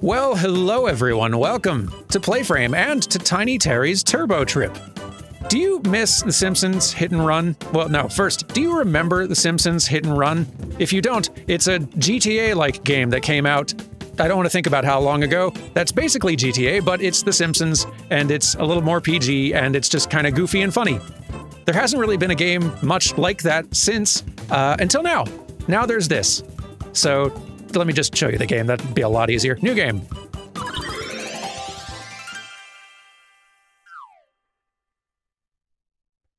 Well, hello everyone. Welcome to Playframe and to Tiny Terry's Turbo Trip. Do you miss The Simpsons Hit and Run? Well, no, first, do you remember The Simpsons Hit and Run? If you don't, it's a GTA like game that came out. I don't want to think about how long ago. That's basically GTA, but it's The Simpsons, and it's a little more PG, and it's just kind of goofy and funny. There hasn't really been a game much like that since, uh, until now. Now there's this. So let me just show you the game. That'd be a lot easier. New game.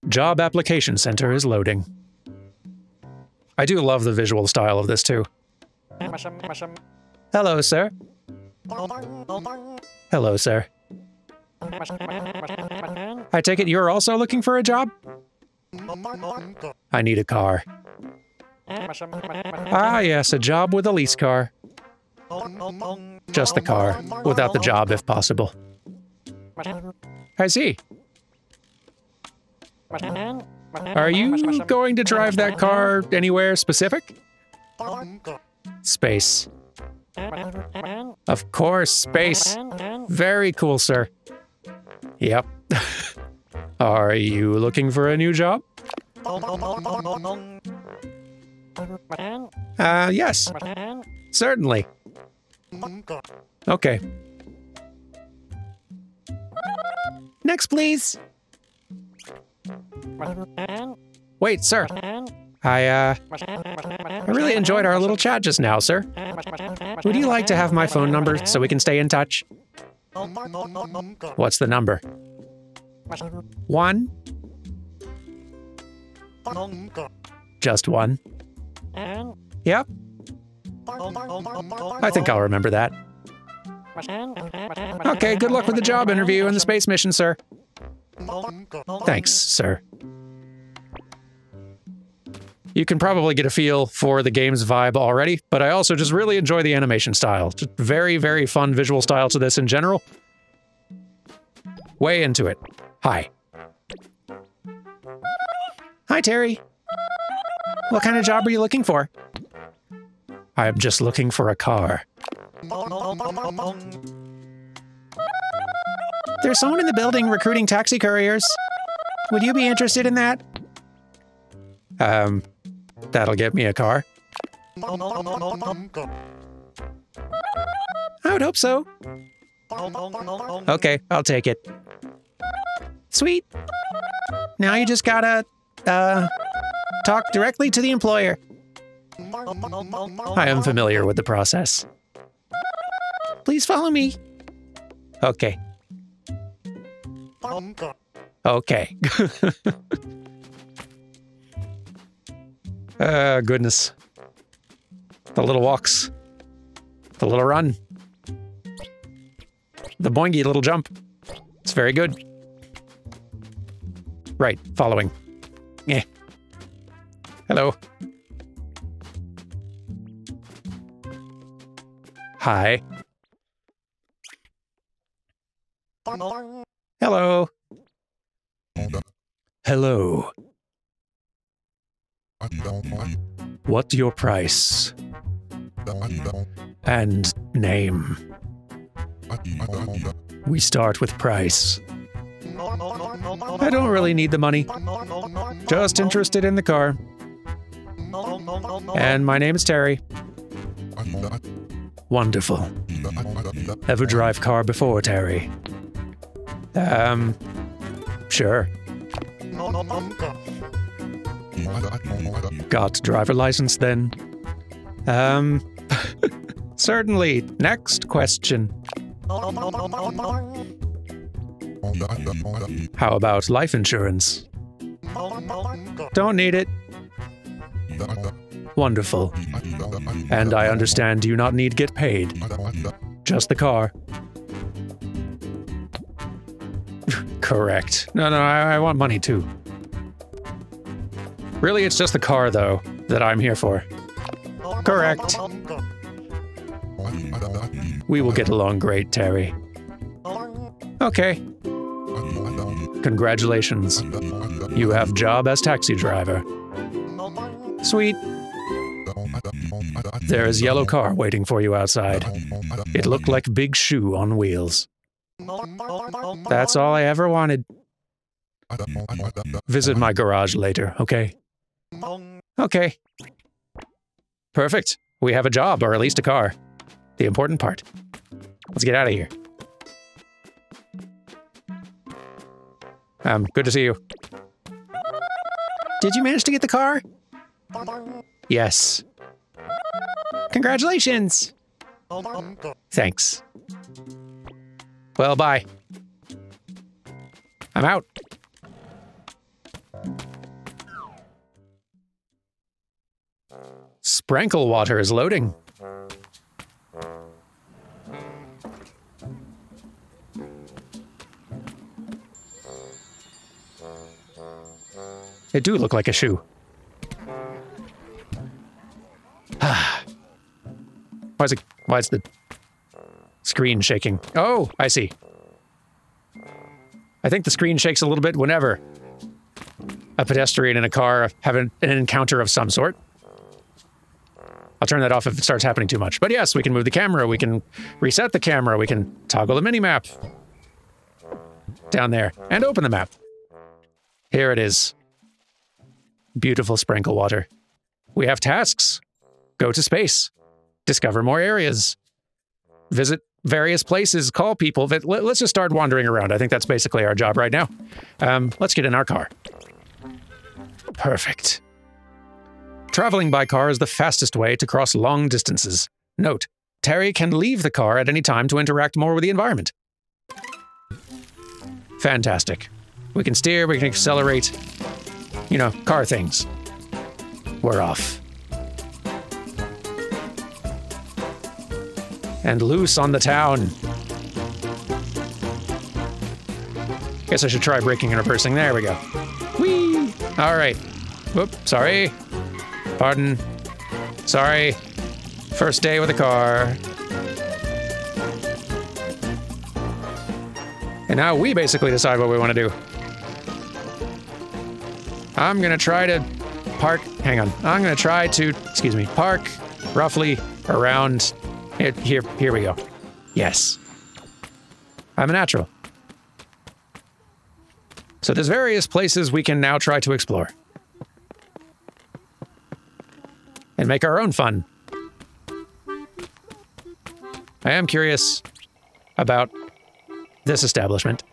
Job Application Center is loading. I do love the visual style of this too. Hello, sir. Hello, sir. I take it you're also looking for a job? I need a car. Ah, yes, a job with a lease car. Just the car, without the job if possible. I see. Are you going to drive that car anywhere specific? Space. Of course, space. Very cool, sir. Yep. Are you looking for a new job? Uh, yes. Certainly. Okay. Next, please. Wait, sir. I, uh, I really enjoyed our little chat just now, sir. Would you like to have my phone number so we can stay in touch? What's the number? One? Just one? Yep. I think I'll remember that. Okay, good luck with the job interview and the space mission, sir. Thanks, sir. You can probably get a feel for the game's vibe already, but I also just really enjoy the animation style. Just very, very fun visual style to this in general. Way into it. Hi. Hi, Terry. What kind of job are you looking for? I'm just looking for a car. There's someone in the building recruiting taxi couriers. Would you be interested in that? Um, that'll get me a car. I would hope so. Okay, I'll take it. Sweet. Now you just gotta, uh, talk directly to the employer. I am familiar with the process. Please follow me. Okay. Okay. uh, goodness. The little walks. The little run. The boingy little jump. It's very good. Right, following. Yeah. Hello. Hi. Hello. Hello. What's your price? And name. We start with price. I don't really need the money. Just interested in the car. And my name is Terry. Wonderful. Ever drive car before, Terry? Um, sure. Got driver license then? Um, certainly. Next question. How about life insurance? Don't need it. Wonderful. And I understand you not need get paid. Just the car. Correct. No, no, I, I want money too. Really, it's just the car, though, that I'm here for. Correct. We will get along great, Terry. Okay. Congratulations. You have job as taxi driver. Sweet. There is yellow car waiting for you outside. It looked like Big Shoe on wheels. That's all I ever wanted. Visit my garage later, okay? Okay. Perfect. We have a job, or at least a car. The important part. Let's get out of here. Um, good to see you. Did you manage to get the car? Yes. Congratulations! Thanks. Well, bye. I'm out. Spranklewater is loading. It do look like a shoe. why is it? Why is the screen shaking? Oh, I see. I think the screen shakes a little bit whenever a pedestrian in a car have an, an encounter of some sort. I'll turn that off if it starts happening too much. But yes, we can move the camera, we can reset the camera, we can toggle the mini map down there and open the map. Here it is. Beautiful sprinkle water. We have tasks. Go to space. Discover more areas. Visit various places, call people. Let's just start wandering around. I think that's basically our job right now. Um, let's get in our car. Perfect. Traveling by car is the fastest way to cross long distances. Note, Terry can leave the car at any time to interact more with the environment. Fantastic. We can steer, we can accelerate. You know, car things. We're off. And loose on the town. Guess I should try braking and reversing. There we go. Whee! All right. Whoop, sorry. Pardon. Sorry. First day with a car. And now we basically decide what we want to do. I'm gonna try to park, hang on. I'm gonna try to, excuse me, park roughly around, here, here, here we go. Yes. I'm a natural. So there's various places we can now try to explore. and make our own fun. I am curious about this establishment.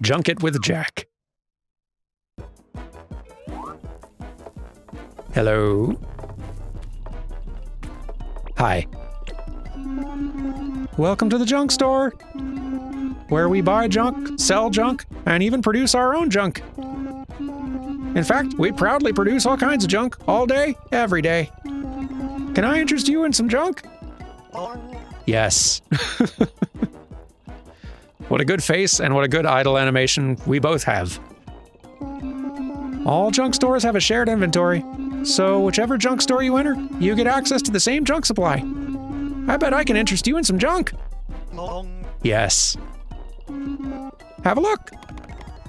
Junk it with Jack. Hello. Hi. Welcome to the junk store, where we buy junk, sell junk, and even produce our own junk. In fact, we proudly produce all kinds of junk all day, every day. Can I interest you in some junk? Yes. what a good face and what a good idle animation we both have. All junk stores have a shared inventory, so whichever junk store you enter, you get access to the same junk supply. I bet I can interest you in some junk. Yes. Have a look.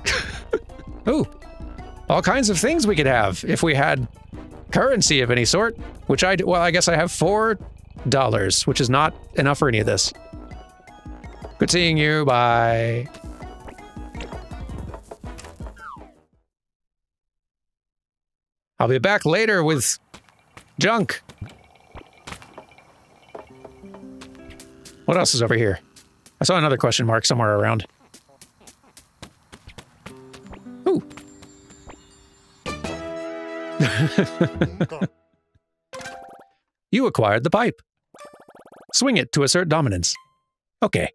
Ooh, all kinds of things we could have if we had currency of any sort, which I, well, I guess I have four dollars, which is not enough for any of this. Good seeing you, bye. I'll be back later with junk. What else is over here? I saw another question mark somewhere around. Ooh, you acquired the pipe. Swing it to assert dominance. Okay.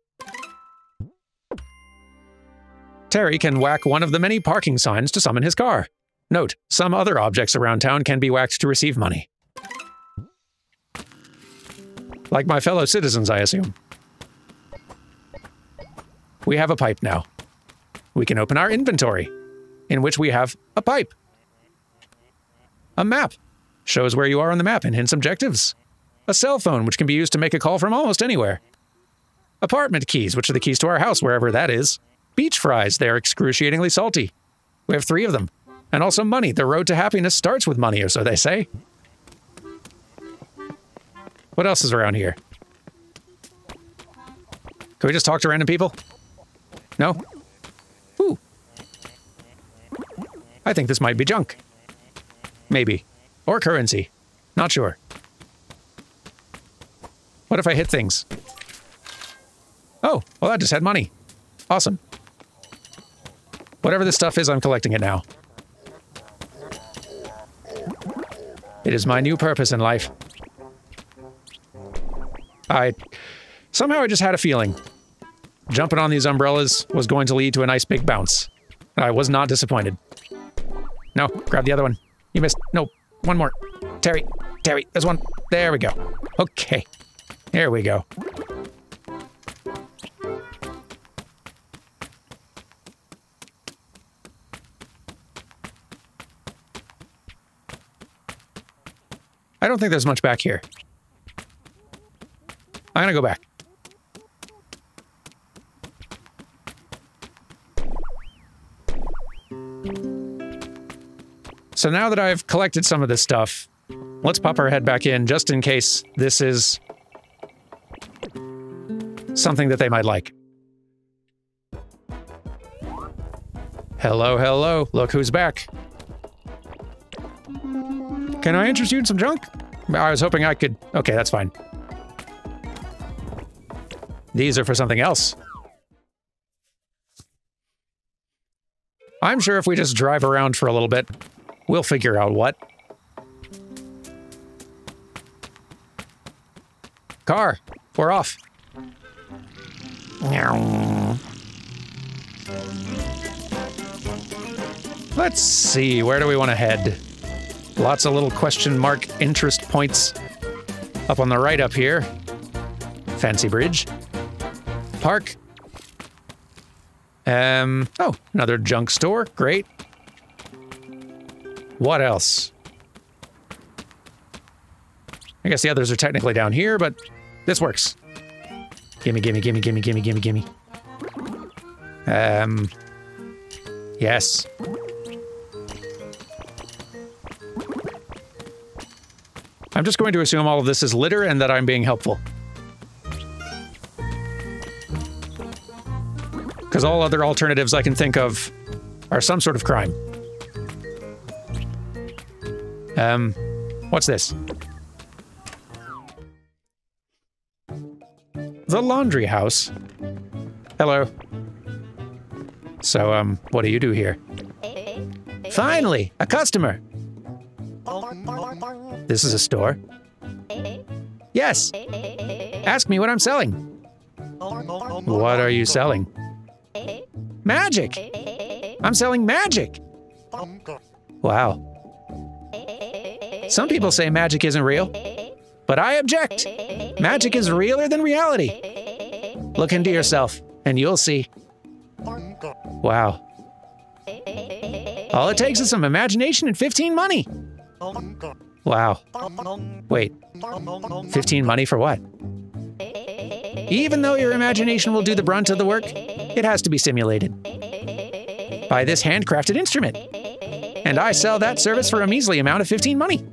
Terry can whack one of the many parking signs to summon his car. Note, some other objects around town can be whacked to receive money. Like my fellow citizens, I assume. We have a pipe now. We can open our inventory, in which we have a pipe. A map shows where you are on the map and hints objectives. A cell phone, which can be used to make a call from almost anywhere. Apartment keys, which are the keys to our house, wherever that is. Beach fries, they are excruciatingly salty. We have three of them. And also money. The road to happiness starts with money, or so they say. What else is around here? Can we just talk to random people? No? Ooh. I think this might be junk. Maybe. Or currency. Not sure. What if I hit things? Oh, well, that just had money. Awesome. Whatever this stuff is, I'm collecting it now. It is my new purpose in life. I... Somehow I just had a feeling. Jumping on these umbrellas was going to lead to a nice big bounce. And I was not disappointed. No, grab the other one. You missed. No, one more. Terry, Terry, there's one. There we go. Okay. There we go. I don't think there's much back here. I'm gonna go back. So now that I've collected some of this stuff, let's pop our head back in just in case this is something that they might like. Hello, hello. Look who's back. Can I interest you in some junk? I was hoping I could... Okay, that's fine. These are for something else. I'm sure if we just drive around for a little bit, we'll figure out what. Car, we're off. Let's see, where do we want to head? Lots of little question mark interest points up on the right up here. Fancy bridge. Park. Um, oh, another junk store. Great. What else? I guess the others are technically down here, but this works. Gimme, gimme, gimme, gimme, gimme, gimme, gimme. Um, yes. I'm just going to assume all of this is litter and that I'm being helpful. Because all other alternatives I can think of are some sort of crime. Um, what's this? The laundry house. Hello. So, um, what do you do here? Finally, a customer. This is a store? Yes. Ask me what I'm selling. What are you selling? Magic. I'm selling magic. Wow. Some people say magic isn't real, but I object. Magic is realer than reality. Look into yourself, and you'll see. Wow. All it takes is some imagination and 15 money. Wow. Wait. 15 money for what? Even though your imagination will do the brunt of the work, it has to be simulated. By this handcrafted instrument. And I sell that service for a measly amount of 15 money.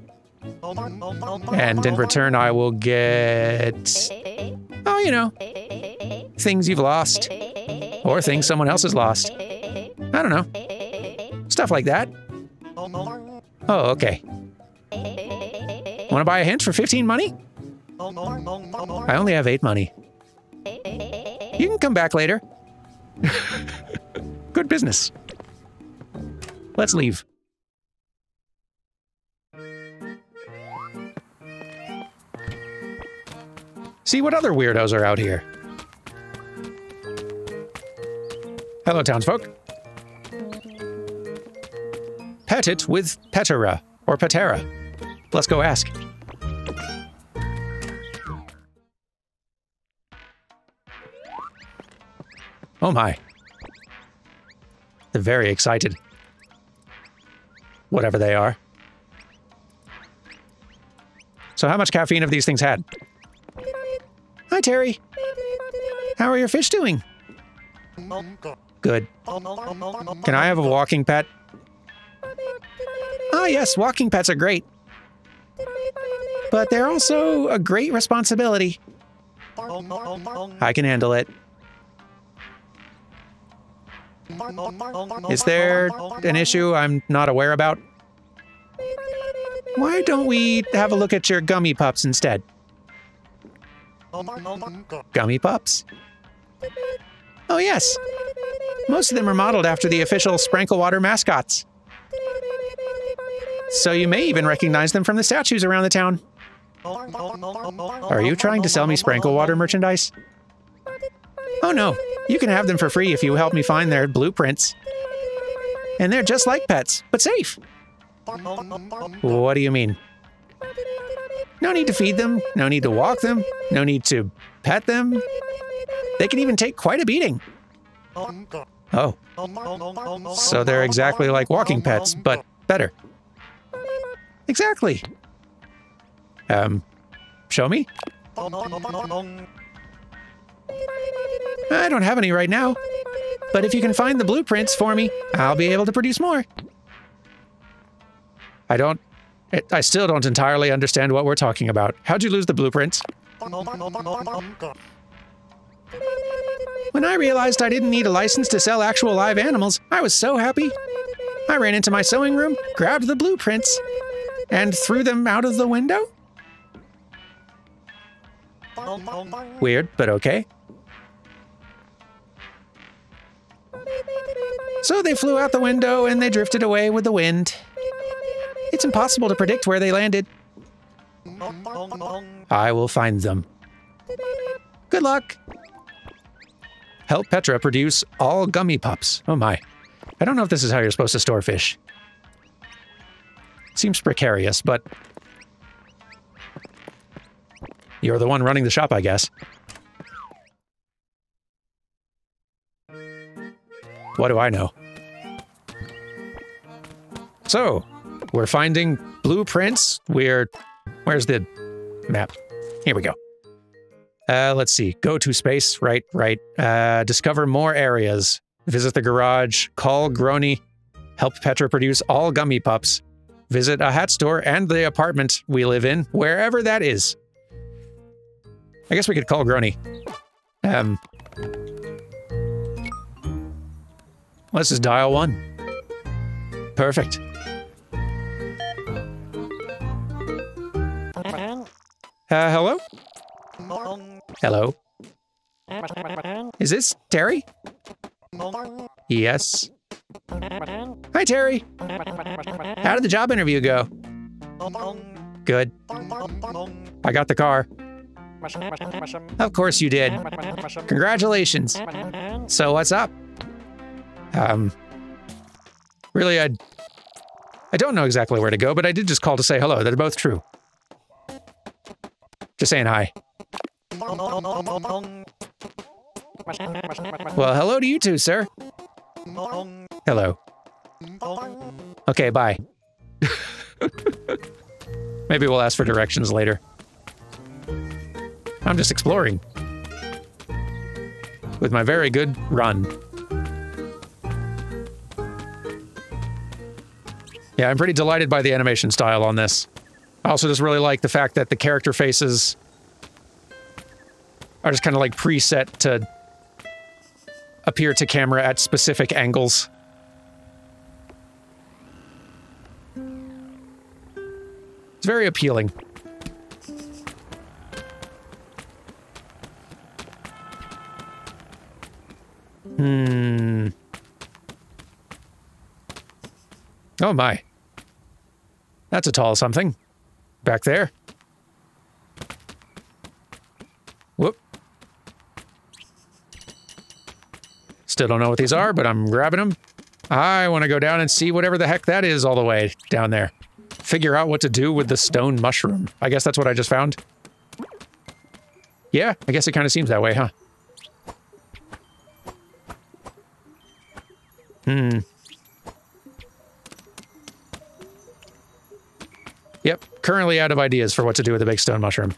And in return, I will get. Oh, you know. Things you've lost. Or things someone else has lost. I don't know. Stuff like that. Oh, okay. Want to buy a hint for 15 money? I only have 8 money. You can come back later. Good business. Let's leave. See what other weirdos are out here. Hello, townsfolk. Pet it with Petera, or Petera. Let's go ask. Oh my. They're very excited. Whatever they are. So how much caffeine have these things had? Hi, Terry. How are your fish doing? Good. Can I have a walking pet? Ah, yes, walking pets are great. but they're also a great responsibility. I can handle it. Is there an issue I'm not aware about? Why don't we have a look at your gummy pups instead? Gummy pups? Oh, yes. Most of them are modeled after the official Spranklewater mascots. So you may even recognize them from the statues around the town. Are you trying to sell me sprinkle water merchandise? Oh no, you can have them for free if you help me find their blueprints. And they're just like pets, but safe. What do you mean? No need to feed them, no need to walk them, no need to pet them. They can even take quite a beating. Oh. So they're exactly like walking pets, but better. Exactly. Um, show me? I don't have any right now. But if you can find the blueprints for me, I'll be able to produce more. I don't... I still don't entirely understand what we're talking about. How'd you lose the blueprints? When I realized I didn't need a license to sell actual live animals, I was so happy. I ran into my sewing room, grabbed the blueprints, and threw them out of the window? Weird, but okay. So they flew out the window and they drifted away with the wind. It's impossible to predict where they landed. I will find them. Good luck. Help Petra produce all gummy pups. Oh my. I don't know if this is how you're supposed to store fish. Seems precarious, but... You're the one running the shop, I guess. What do I know? So, we're finding blueprints. We're... Where's the map? Here we go. Uh, let's see. Go to space. Right, right. Uh, discover more areas. Visit the garage. Call Grony. Help Petra produce all gummy pups. Visit a hat store and the apartment we live in, wherever that is. I guess we could call Grony. Um, let's just dial one. Perfect. Uh, hello? Hello? Is this Terry? Yes. Hi, Terry. How did the job interview go? Good. I got the car. Of course you did. Congratulations. So what's up? Um, really, I, I don't know exactly where to go, but I did just call to say hello. They're both true. Just saying hi. Well, hello to you too, sir. Hello. Okay, bye. Maybe we'll ask for directions later. I'm just exploring. With my very good run. Yeah, I'm pretty delighted by the animation style on this. I also just really like the fact that the character faces are just kind of like preset to appear to camera at specific angles. It's very appealing. Hmm. Oh my. That's a tall something. Back there. Still don't know what these are, but I'm grabbing them. I want to go down and see whatever the heck that is all the way down there figure out what to do with the stone mushroom. I guess that's what I just found. Yeah, I guess it kind of seems that way, huh? Hmm. Yep, currently out of ideas for what to do with the big stone mushroom.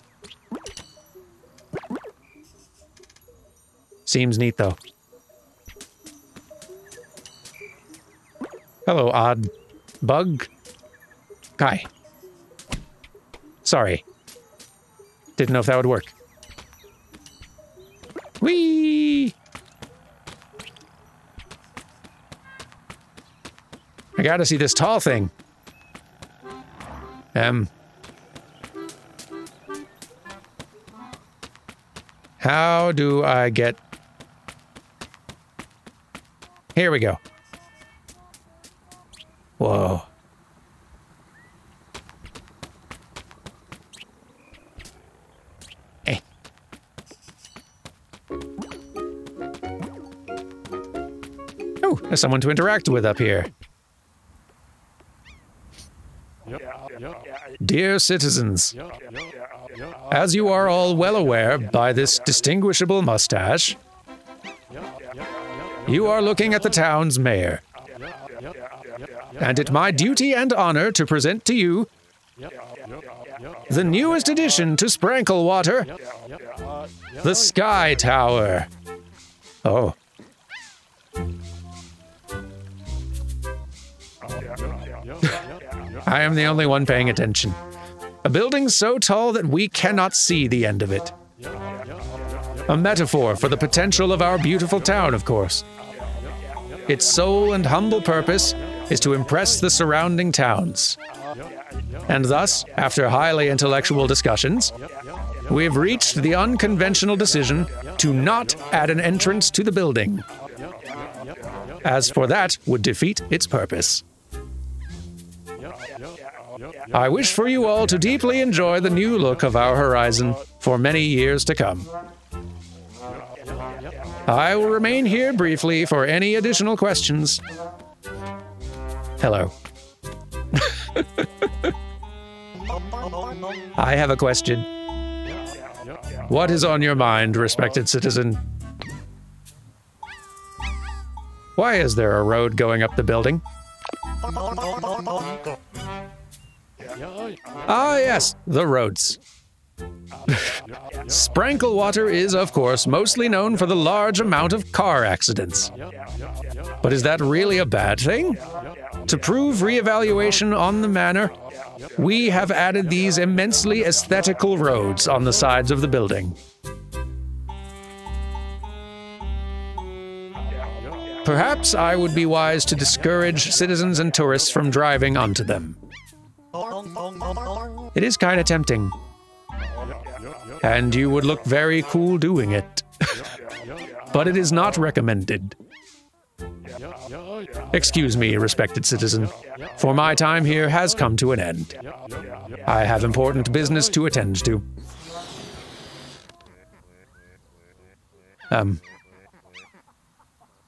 Seems neat, though. Hello, odd bug. Hi. Sorry. Didn't know if that would work. Whee! I gotta see this tall thing. Um. How do I get... Here we go. Whoa. Hey. Oh, there's someone to interact with up here. Dear citizens, as you are all well aware by this distinguishable mustache, you are looking at the town's mayor. And it my duty and honor to present to you the newest addition to Spranklewater, the Sky Tower. Oh. I am the only one paying attention. A building so tall that we cannot see the end of it. A metaphor for the potential of our beautiful town, of course. Its sole and humble purpose is to impress the surrounding towns. And thus, after highly intellectual discussions, we've reached the unconventional decision to not add an entrance to the building. As for that would defeat its purpose. I wish for you all to deeply enjoy the new look of our horizon for many years to come. I will remain here briefly for any additional questions. Hello. I have a question. What is on your mind, respected citizen? Why is there a road going up the building? Ah, yes, the roads. Spranklewater is, of course, mostly known for the large amount of car accidents. But is that really a bad thing? To prove reevaluation on the manor, we have added these immensely aesthetical roads on the sides of the building. Perhaps I would be wise to discourage citizens and tourists from driving onto them. It is kind of tempting. And you would look very cool doing it. but it is not recommended. Excuse me, respected citizen, for my time here has come to an end. I have important business to attend to. Um.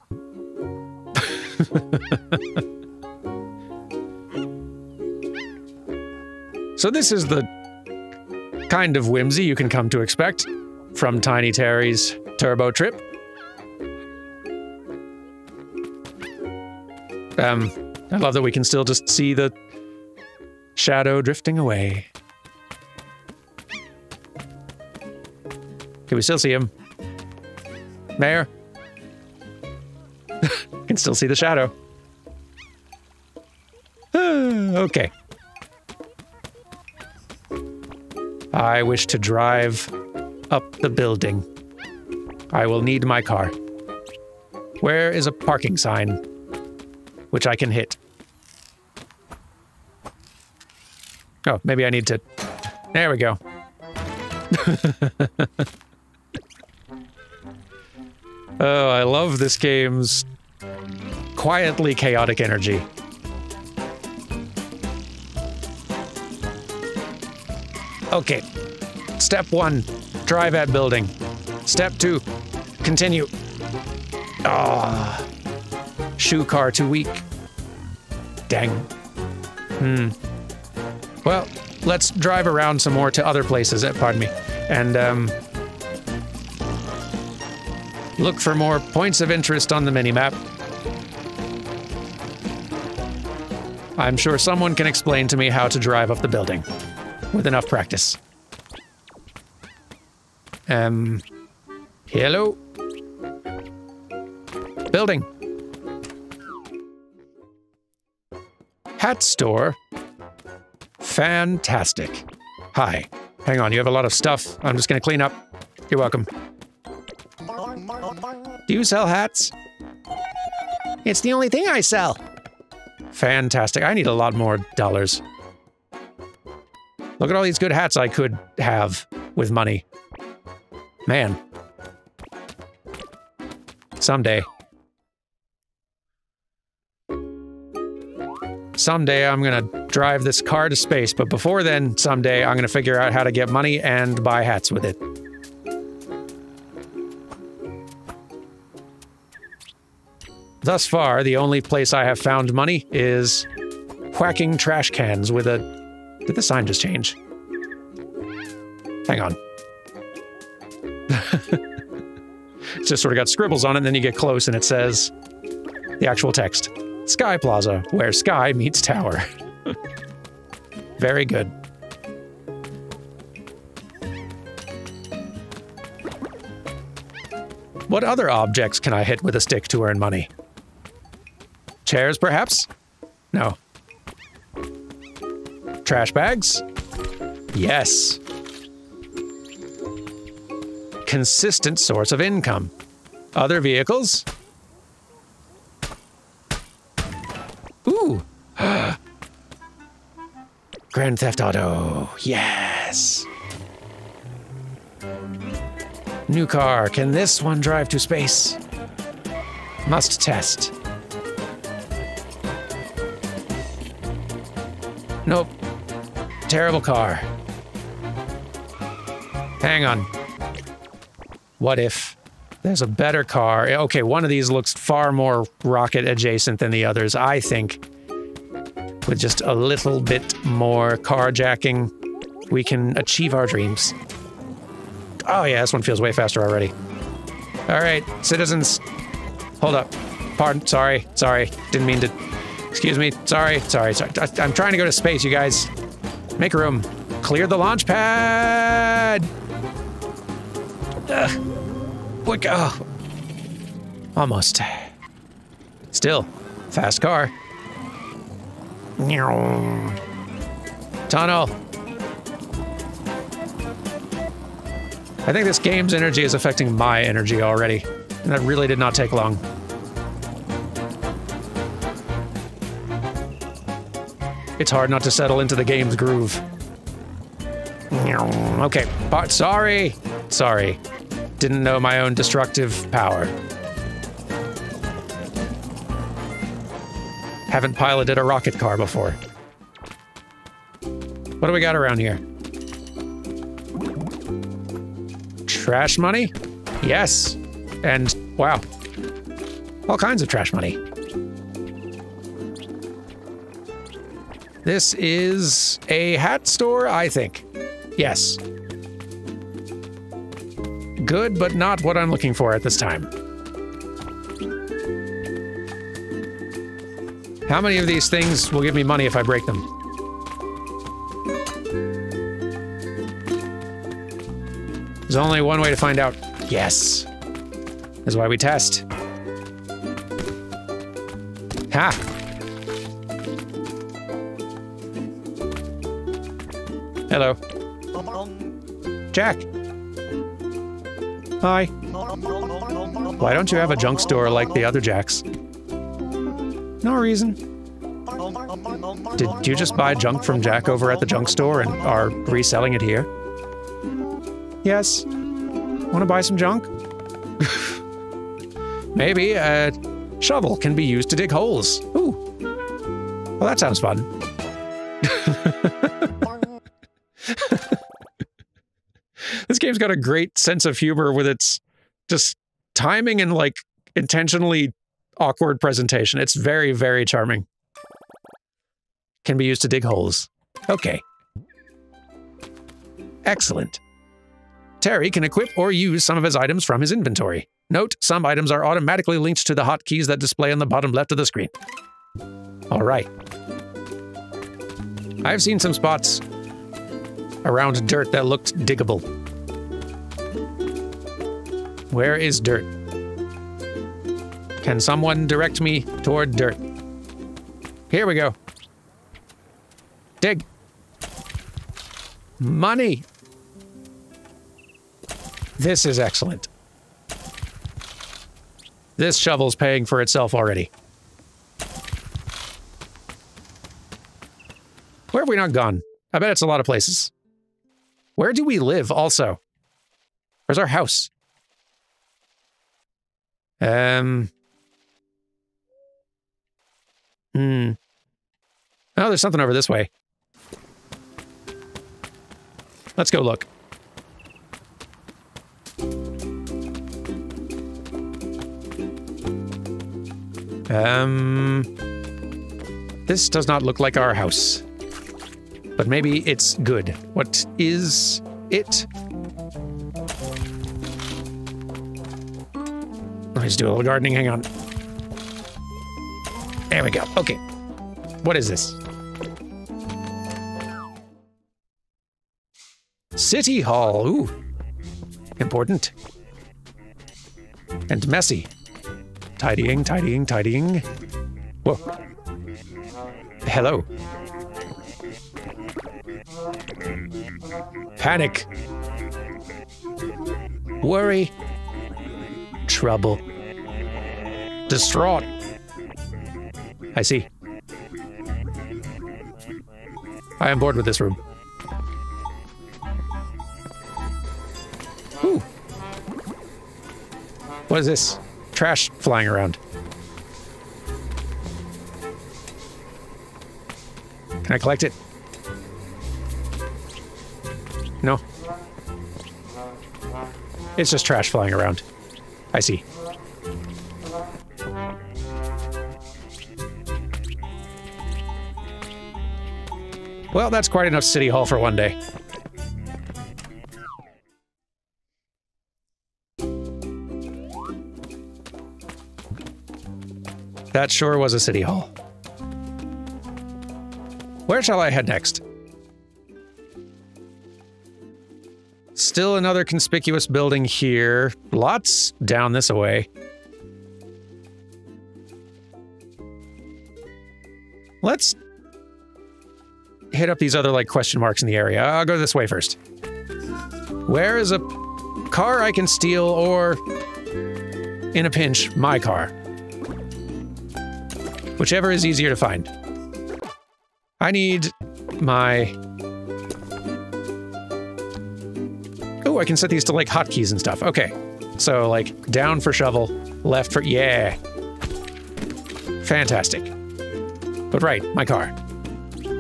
so this is the kind of whimsy you can come to expect from Tiny Terry's Turbo Trip. Um, I love that we can still just see the shadow drifting away. Can we still see him? Mayor? can still see the shadow. okay. I wish to drive up the building. I will need my car. Where is a parking sign? Which I can hit. Oh, maybe I need to... There we go. oh, I love this game's quietly chaotic energy. Okay. Step one, drive at building. Step two, continue. Ah. Oh, shoe car too weak. Dang. Hmm. Well, let's drive around some more to other places, eh, pardon me, and um, look for more points of interest on the minimap. I'm sure someone can explain to me how to drive up the building with enough practice. Um, hello? Building. Hat store. Fantastic. Hi. Hang on, you have a lot of stuff. I'm just gonna clean up. You're welcome. Do you sell hats? It's the only thing I sell. Fantastic. I need a lot more dollars. Look at all these good hats I could have with money. Man. Someday. Someday I'm gonna drive this car to space, but before then, someday I'm gonna figure out how to get money and buy hats with it. Thus far, the only place I have found money is whacking trash cans with a... Did the sign just change? Hang on. it's just sort of got scribbles on it, and then you get close and it says the actual text. Sky Plaza, where sky meets tower. Very good. What other objects can I hit with a stick to earn money? Chairs, perhaps? No. Trash bags? Yes. Consistent source of income. Other vehicles? Grand Theft Auto. Yes. New car. Can this one drive to space? Must test. Nope. Terrible car. Hang on. What if there's a better car? Okay, one of these looks far more rocket adjacent than the others, I think. With just a little bit more carjacking, we can achieve our dreams. Oh yeah, this one feels way faster already. All right, citizens, hold up. Pardon, sorry, sorry, didn't mean to Excuse me. Sorry. Sorry. Sorry. I'm trying to go to space, you guys. Make room. Clear the launch pad. Ugh. Quick. Oh. Almost. Still. Fast car. Tunnel. I think this game's energy is affecting my energy already. And that really did not take long. It's hard not to settle into the game's groove. Okay, sorry. Sorry. Didn't know my own destructive power. Haven't piloted a rocket car before. What do we got around here? Trash money? Yes. And wow. All kinds of trash money. This is a hat store, I think. Yes. Good, but not what I'm looking for at this time. How many of these things will give me money if I break them? There's only one way to find out. Yes. That's why we test. Ha! Hello. Jack. Hi. Why don't you have a junk store like the other Jacks? No reason. Did you just buy junk from Jack over at the junk store and are reselling it here? Yes. Want to buy some junk? Maybe a shovel can be used to dig holes. Ooh. Well, that sounds fun. this game's got a great sense of humor with its just timing and like intentionally awkward presentation. It's very, very charming. Can be used to dig holes. Okay. Excellent. Terry can equip or use some of his items from his inventory. Note, some items are automatically linked to the hotkeys that display on the bottom left of the screen. All right. I've seen some spots around dirt that looked diggable. Where is dirt? Can someone direct me toward dirt? Here we go. Dig. Money. This is excellent. This shovel's paying for itself already. Where have we not gone? I bet it's a lot of places. Where do we live also? Where's our house? Um. Hmm. Oh, there's something over this way. Let's go look. Um. This does not look like our house. But maybe it's good. What is it? Let's do a little gardening. Hang on. There we go. Okay. What is this? City Hall. Ooh. Important. And messy. Tidying, tidying, tidying. Whoa. Hello. Panic. Worry. Trouble. Distraught. I see. I am bored with this room. Ooh. What is this? Trash flying around. Can I collect it? No. It's just trash flying around. I see. Well, that's quite enough City Hall for one day. That sure was a City Hall. Where shall I head next? Still another conspicuous building here. Lots down this way. Let's hit up these other like question marks in the area. I'll go this way first. Where is a car I can steal or in a pinch, my car? Whichever is easier to find. I need my Oh, I can set these to like hotkeys and stuff. Okay. So like down for shovel, left for yeah. Fantastic. But right, my car.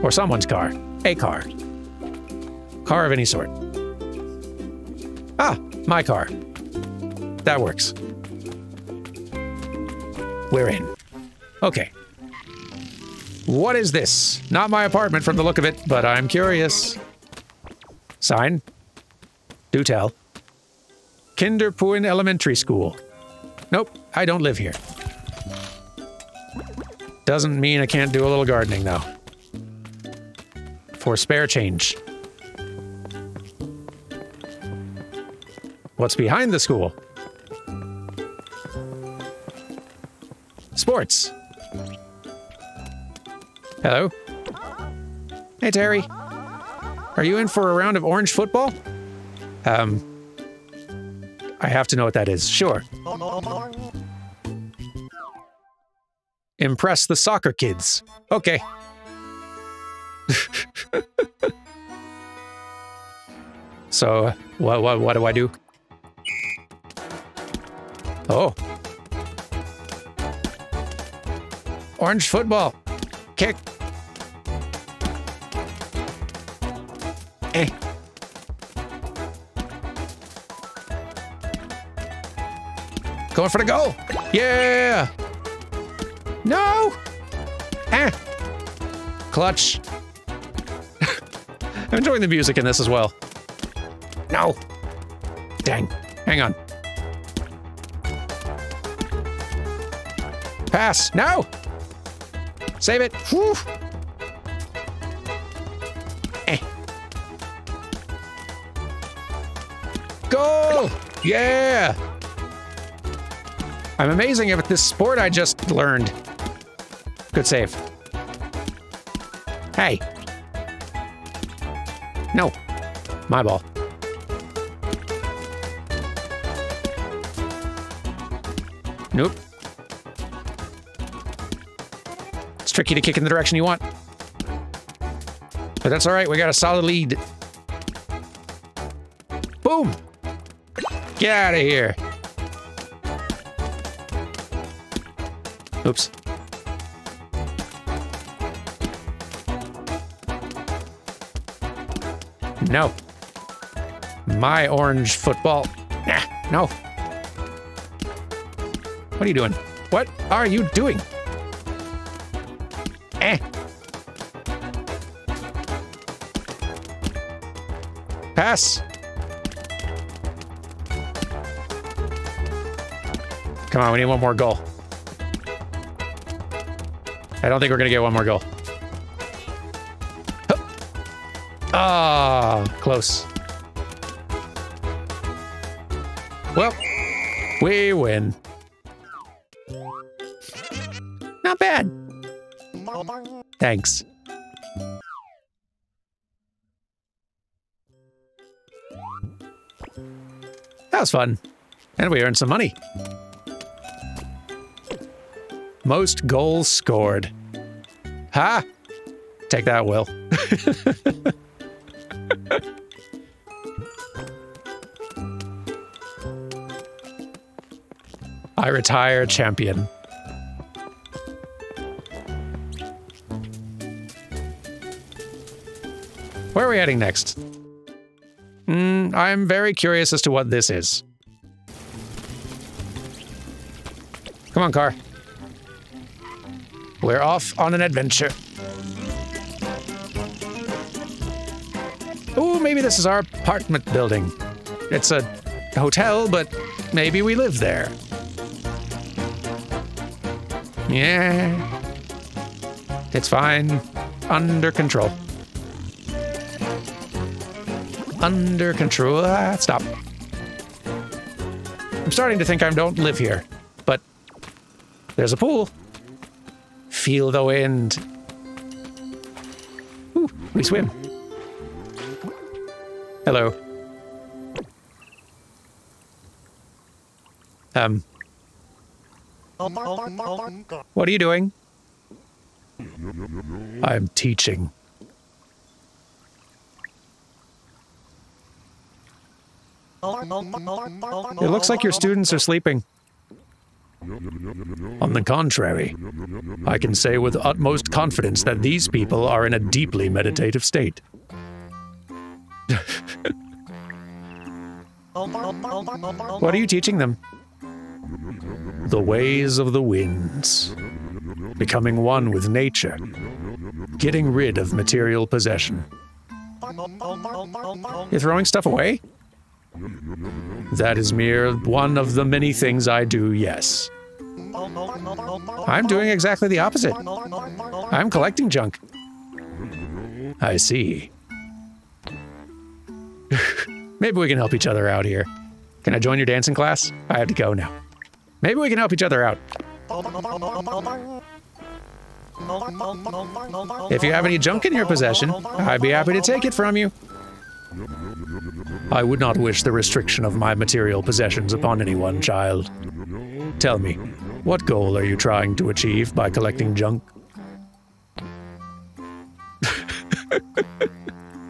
Or someone's car. A car. Car of any sort. Ah, my car. That works. We're in. Okay. What is this? Not my apartment from the look of it, but I'm curious. Sign. Do tell. Kinderpuin Elementary School. Nope, I don't live here. Doesn't mean I can't do a little gardening, though. For spare change. What's behind the school? Sports. Hello? Hey, Terry. Are you in for a round of orange football? Um, I have to know what that is. Sure. Impress the soccer kids. Okay. so, what, what, what do I do? Oh. Orange football. Kick. Eh. Going for the goal. Yeah. No. Eh. Clutch. I'm enjoying the music in this as well. No. Dang. Hang on. Pass. No. Save it. Whew. Eh. Yeah. I'm amazing at this sport I just learned. Good save. Hey. My ball. Nope. It's tricky to kick in the direction you want. But that's all right. We got a solid lead. Boom. Get out of here. Oops. No. My orange football. Nah, no. What are you doing? What are you doing? Eh. Pass. Come on, we need one more goal. I don't think we're gonna get one more goal. Ah, oh, close. We win. Not bad. Thanks. That was fun. And we earned some money. Most goals scored. Ha! Take that, Will. I retire champion. Where are we heading next? Mm, I'm very curious as to what this is. Come on, car. We're off on an adventure. Oh, maybe this is our apartment building. It's a hotel, but maybe we live there. Yeah. It's fine. Under control. Under control. Ah, stop. I'm starting to think I don't live here, but there's a pool. Feel the wind. Ooh, we swim. Hello. Um. What are you doing? I'm teaching. It looks like your students are sleeping. On the contrary, I can say with utmost confidence that these people are in a deeply meditative state. what are you teaching them? The ways of the winds. Becoming one with nature. Getting rid of material possession. You're throwing stuff away? That is mere one of the many things I do, yes. I'm doing exactly the opposite. I'm collecting junk. I see. Maybe we can help each other out here. Can I join your dancing class? I have to go now. Maybe we can help each other out. If you have any junk in your possession, I'd be happy to take it from you. I would not wish the restriction of my material possessions upon anyone, child. Tell me, what goal are you trying to achieve by collecting junk?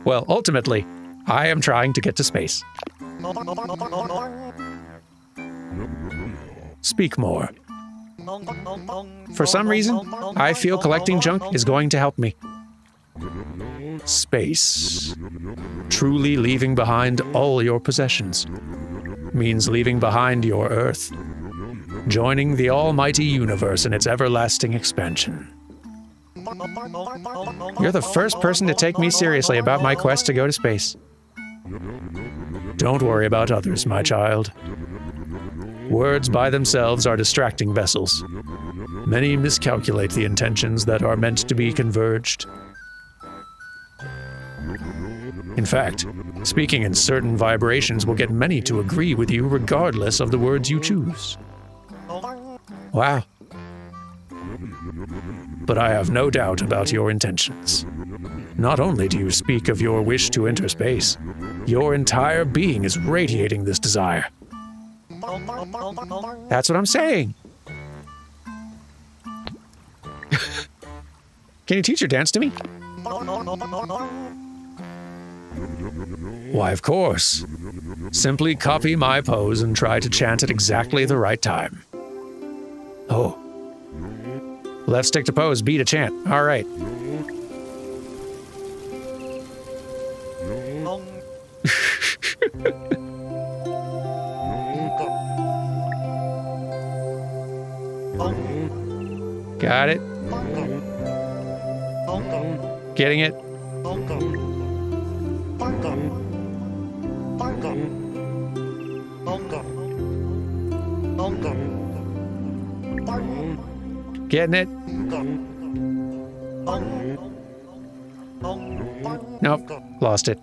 well, ultimately, I am trying to get to space. Speak more. For some reason, I feel collecting junk is going to help me. Space. Truly leaving behind all your possessions means leaving behind your Earth, joining the almighty universe in its everlasting expansion. You're the first person to take me seriously about my quest to go to space. Don't worry about others, my child. Words by themselves are distracting vessels. Many miscalculate the intentions that are meant to be converged. In fact, speaking in certain vibrations will get many to agree with you regardless of the words you choose. Wow. But I have no doubt about your intentions. Not only do you speak of your wish to enter space, your entire being is radiating this desire. That's what I'm saying. Can you teach your dance to me? Why, of course. Simply copy my pose and try to chant at exactly the right time. Oh. Left stick to pose, beat to chant. All right. Got it. Getting it. Getting it. Nope, lost it.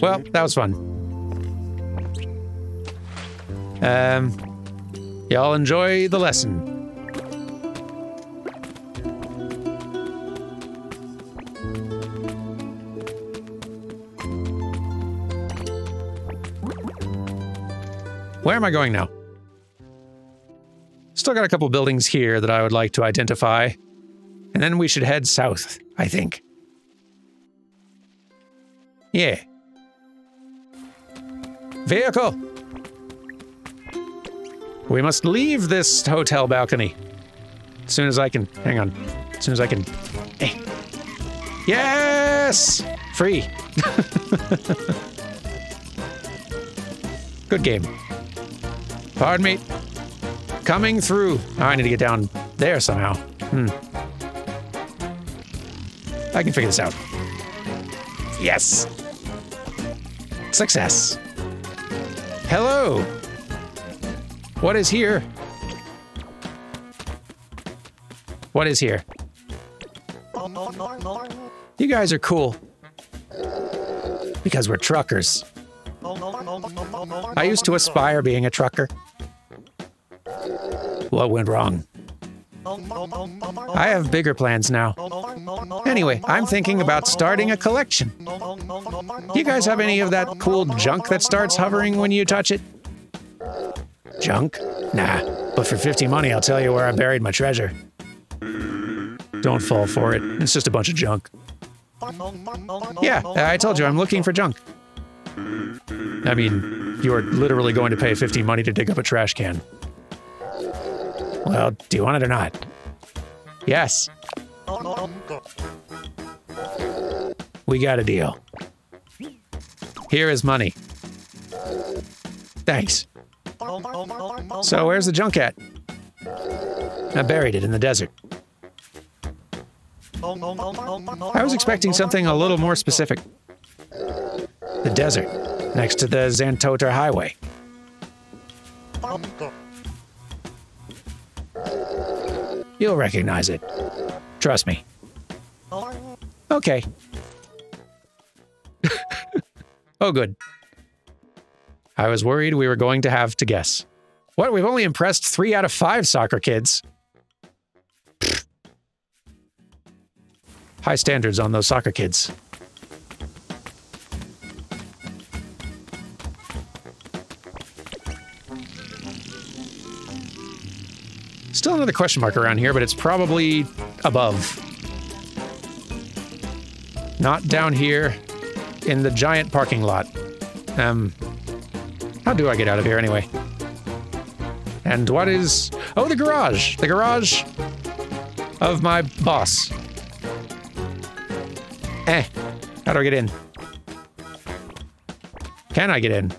Well, that was fun. Um, y'all enjoy the lesson. Where am I going now? Still got a couple buildings here that I would like to identify. And then we should head south, I think. Yeah. Vehicle! We must leave this hotel balcony. As soon as I can. Hang on. As soon as I can. Yes! Free. Good game. Pardon me. Coming through. Oh, I need to get down there somehow. Hmm. I can figure this out. Yes! Success. Hello! What is here? What is here? You guys are cool. Because we're truckers. I used to aspire being a trucker. What went wrong? I have bigger plans now. Anyway, I'm thinking about starting a collection. Do you guys have any of that cool junk that starts hovering when you touch it? Junk? Nah, but for 50 money, I'll tell you where I buried my treasure. Don't fall for it. It's just a bunch of junk. Yeah, I told you I'm looking for junk. I mean, you're literally going to pay 50 money to dig up a trash can. Well, do you want it or not? Yes. We got a deal. Here is money. Thanks. So, where's the junk at? I buried it in the desert. I was expecting something a little more specific. The desert, next to the Zantota Highway. You'll recognize it. Trust me. Okay. oh, good. I was worried we were going to have to guess. What? We've only impressed three out of five soccer kids. High standards on those soccer kids. Still another question mark around here, but it's probably above. Not down here in the giant parking lot. Um, how do I get out of here anyway? And what is... Oh, the garage! The garage of my boss. Eh, how do I get in? Can I get in?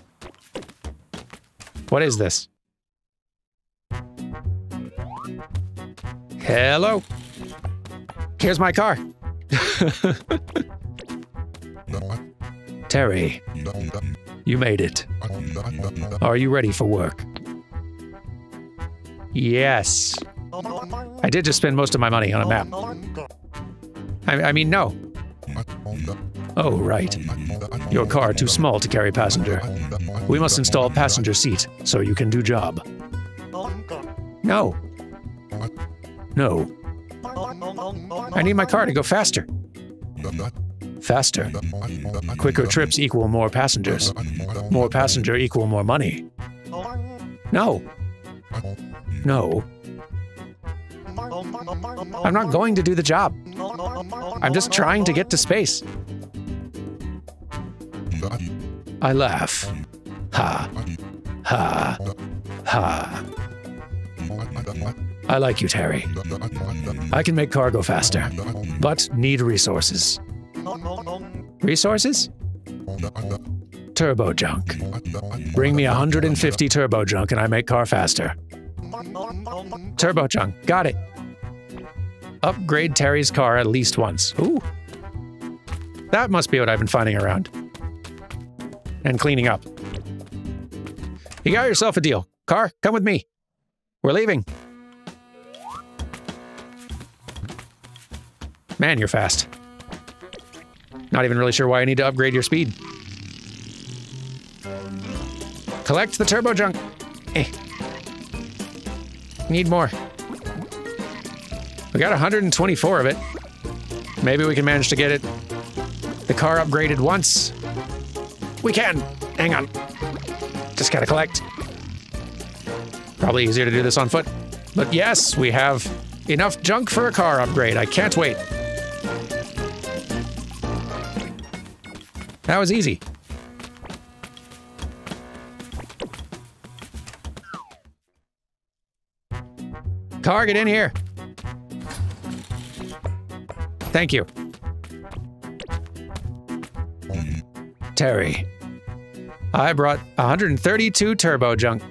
What is this? Hello? Here's my car. Terry, you made it. Are you ready for work? Yes. I did just spend most of my money on a map. I, I mean, no. Oh, right. Your car too small to carry passenger. We must install passenger seat so you can do job. No. No. I need my car to go faster. Faster. Quicker trips equal more passengers. More passenger equal more money. No. No. I'm not going to do the job. I'm just trying to get to space. I laugh. Ha. Ha. Ha. I like you, Terry. I can make cargo faster, but need resources. Resources? Turbo junk. Bring me 150 turbo junk and I make car faster. Turbo junk. Got it. Upgrade Terry's car at least once. Ooh. That must be what I've been finding around. And cleaning up. You got yourself a deal. Car, come with me. We're leaving. Man, you're fast. Not even really sure why I need to upgrade your speed. Collect the turbo junk. Need more. We got 124 of it. Maybe we can manage to get it. The car upgraded once. We can. Hang on. Just gotta collect. Probably easier to do this on foot. But yes, we have enough junk for a car upgrade. I can't wait. That was easy. Target in here. Thank you. Terry. I brought 132 turbo junk.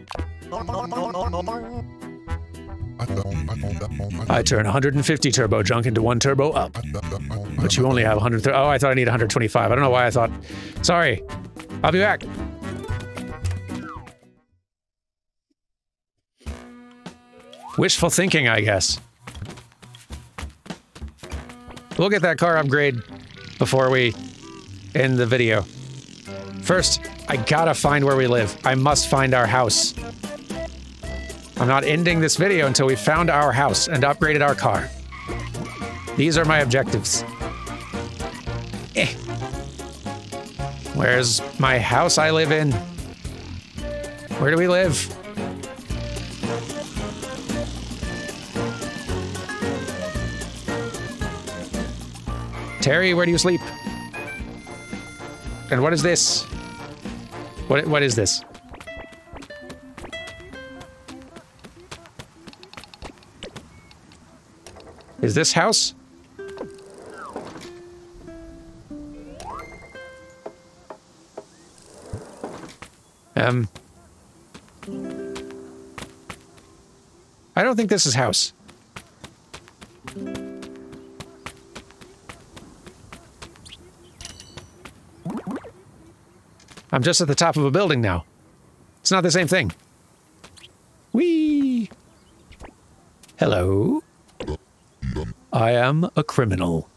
I turn 150 turbo junk into one turbo up. But you only have 130. Oh, I thought I need 125. I don't know why I thought. Sorry. I'll be back. Wishful thinking, I guess. We'll get that car upgrade before we end the video. First, I gotta find where we live. I must find our house. I'm not ending this video until we found our house and upgraded our car. These are my objectives. Eh. Where's my house I live in? Where do we live? Terry, where do you sleep? And what is this? What what is this? Is this house? Um I don't think this is house. I'm just at the top of a building now. It's not the same thing. Whee! Hello? I am a criminal.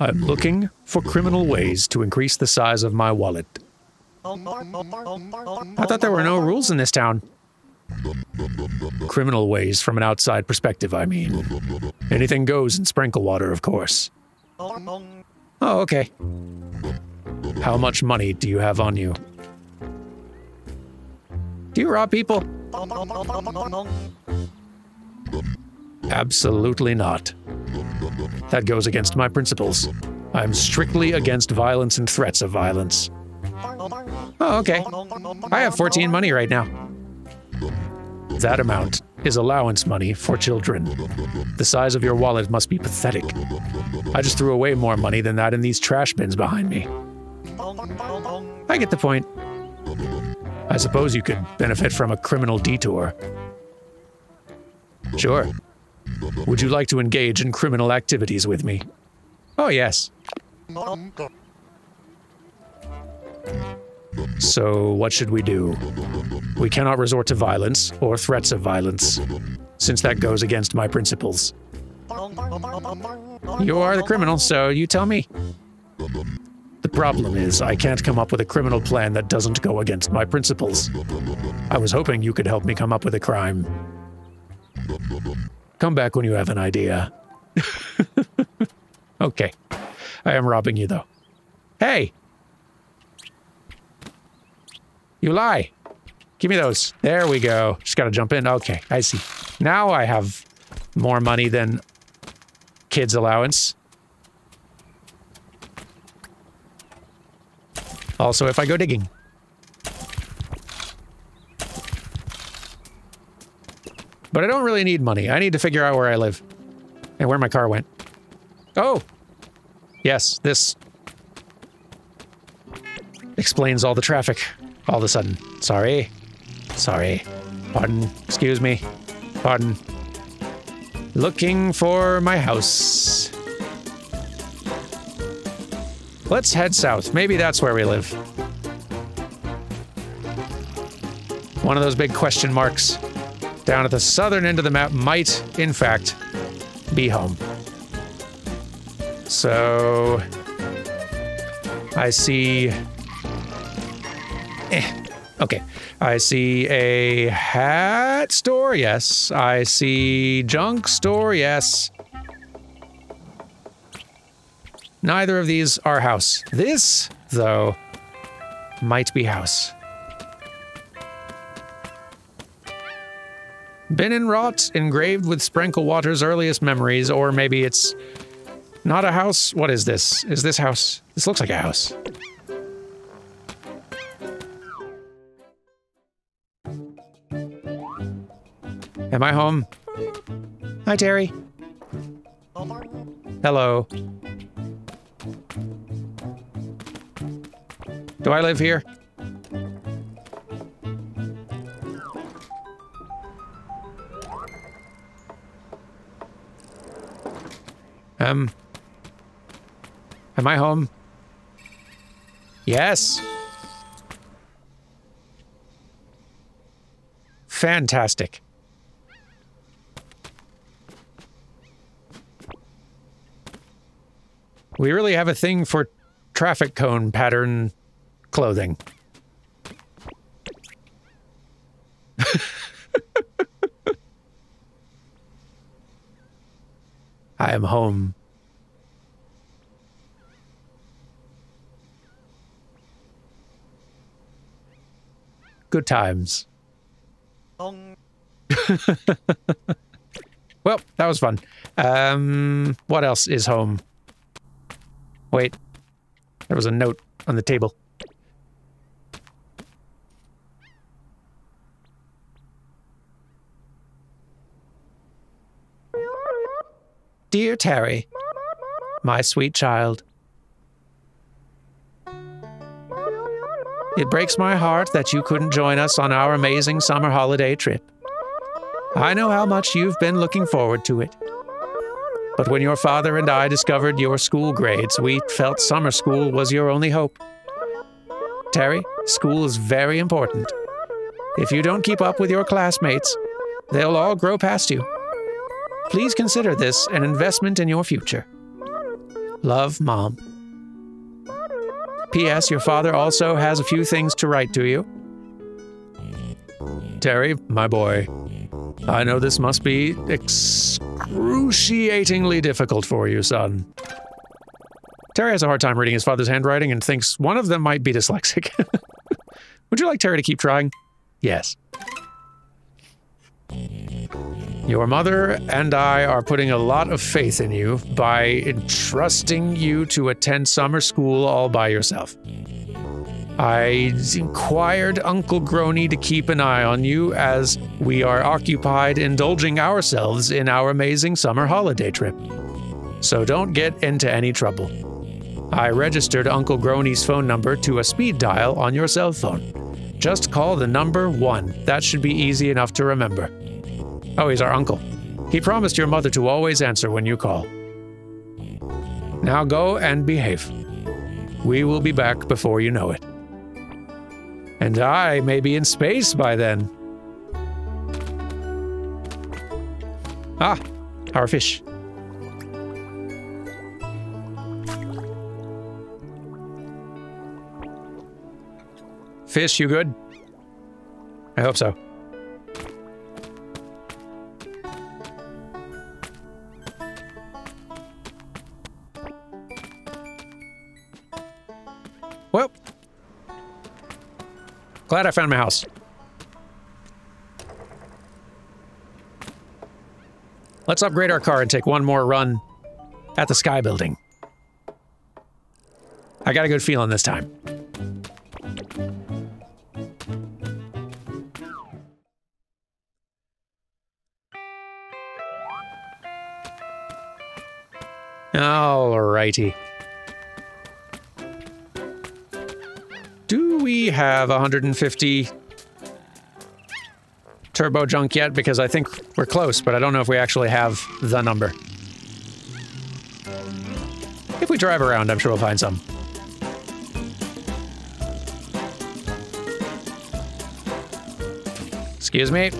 I'm looking for criminal ways to increase the size of my wallet. I thought there were no rules in this town. Criminal ways from an outside perspective, I mean. Anything goes in Spranklewater, of course. Oh, okay. How much money do you have on you? Do you rob people? Absolutely not. That goes against my principles. I'm strictly against violence and threats of violence. Oh, okay. I have 14 money right now. That amount is allowance money for children. The size of your wallet must be pathetic. I just threw away more money than that in these trash bins behind me. I get the point. I suppose you could benefit from a criminal detour. Sure. Would you like to engage in criminal activities with me? Oh, yes. So, what should we do? We cannot resort to violence or threats of violence, since that goes against my principles. You are the criminal, so you tell me. The problem is, I can't come up with a criminal plan that doesn't go against my principles. I was hoping you could help me come up with a crime. Come back when you have an idea. okay. I am robbing you, though. Hey! You lie. Give me those. There we go. Just gotta jump in. Okay, I see. Now I have more money than kids' allowance. Also, if I go digging. But I don't really need money. I need to figure out where I live and where my car went. Oh! Yes, this explains all the traffic all of a sudden. Sorry. Sorry. Pardon. Excuse me. Pardon. Looking for my house. Let's head south. Maybe that's where we live. One of those big question marks down at the southern end of the map might, in fact, be home. So I see. Eh, okay. I see a hat store, yes. I see junk store, yes. Neither of these are house. This, though, might be house. Been in rot, engraved with Spranklewater's earliest memories, or maybe it's not a house. What is this? Is this house? This looks like a house. Am I home? Hi, Terry. Hello. Do I live here? Um. Am I home? Yes. Fantastic. We really have a thing for traffic cone pattern clothing. I am home. Good times. well, that was fun. Um, what else is home? Wait. There was a note on the table. Dear Terry, my sweet child, it breaks my heart that you couldn't join us on our amazing summer holiday trip. I know how much you've been looking forward to it. But when your father and I discovered your school grades, we felt summer school was your only hope. Terry, school is very important. If you don't keep up with your classmates, they'll all grow past you. Please consider this an investment in your future. Love, Mom. P.S. Your father also has a few things to write to you. Terry, my boy, I know this must be excruciatingly difficult for you, son. Terry has a hard time reading his father's handwriting and thinks one of them might be dyslexic. Would you like Terry to keep trying? Yes. Your mother and I are putting a lot of faith in you by entrusting you to attend summer school all by yourself. I inquired Uncle Grony to keep an eye on you as we are occupied indulging ourselves in our amazing summer holiday trip. So don't get into any trouble. I registered Uncle Grony's phone number to a speed dial on your cell phone. Just call the number one. That should be easy enough to remember. Oh, he's our uncle. He promised your mother to always answer when you call. Now go and behave. We will be back before you know it. And I may be in space by then. Ah, our fish. Fish, you good? I hope so. Glad I found my house. Let's upgrade our car and take one more run at the Sky Building. I got a good feeling this time. Alrighty. We have 150 turbo junk yet? Because I think we're close, but I don't know if we actually have the number. If we drive around, I'm sure we'll find some. Excuse me.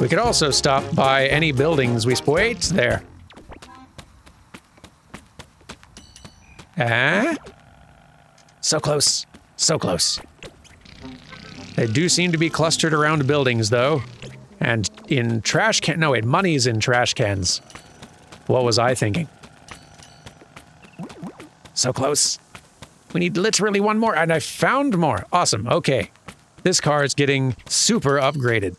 We could also stop by any buildings we wait there. Ah? So close. So close. They do seem to be clustered around buildings, though. And in trash can- no wait, money's in trash cans. What was I thinking? So close. We need literally one more, and I found more. Awesome, okay. This car is getting super upgraded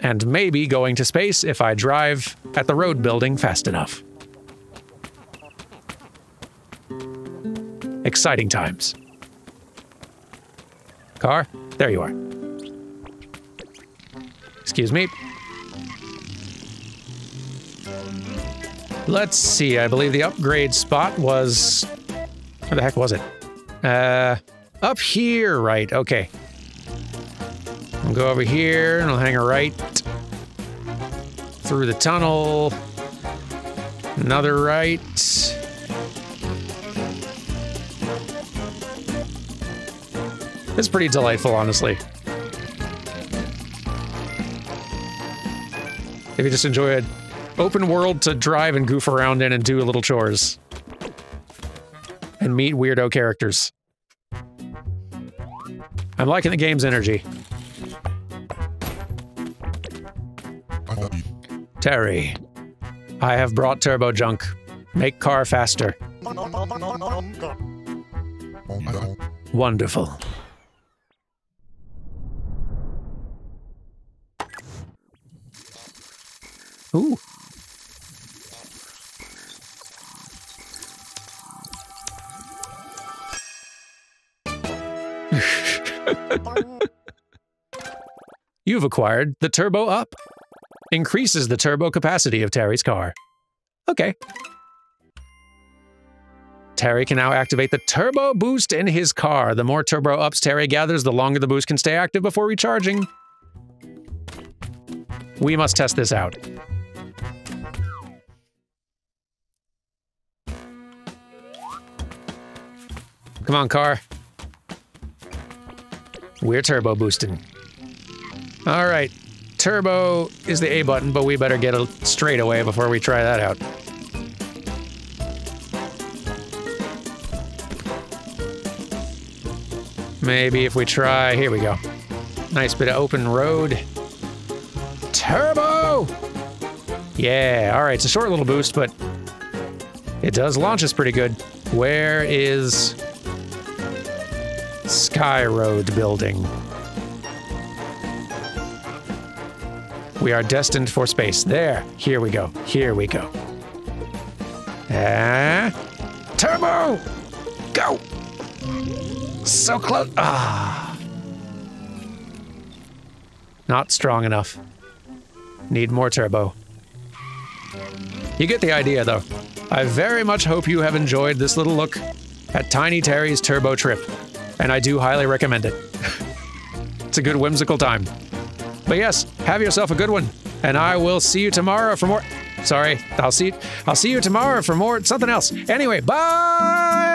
and maybe going to space if I drive at the road building fast enough. Exciting times. Car, there you are. Excuse me. Let's see, I believe the upgrade spot was. Where the heck was it? Uh, up here, right, okay. I'll go over here and I'll hang a right through the tunnel. Another right. It's pretty delightful, honestly. If you just enjoy an open world to drive and goof around in and do little chores. And meet weirdo characters. I'm liking the game's energy. Terry, I have brought turbo junk. Make car faster. Wonderful. Ooh. You've acquired the Turbo Up. Increases the turbo capacity of Terry's car. Okay. Terry can now activate the turbo boost in his car. The more turbo ups Terry gathers, the longer the boost can stay active before recharging. We must test this out. Come on, car. We're turbo boosting. All right, turbo is the A button, but we better get it straight away before we try that out. Maybe if we try, here we go. Nice bit of open road. Turbo! Yeah, all right, it's a short little boost, but it does launch us pretty good. Where is Sky Road building? We are destined for space. There. Here we go. Here we go. Ah. Turbo! Go! So close. Ah. Not strong enough. Need more turbo. You get the idea, though. I very much hope you have enjoyed this little look at Tiny Terry's turbo trip, and I do highly recommend it. it's a good whimsical time. But yes, have yourself a good one, and I will see you tomorrow for more. Sorry, I'll see. I'll see you tomorrow for more something else. Anyway, bye.